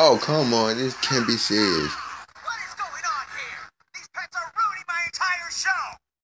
Oh, come on. This can't be serious.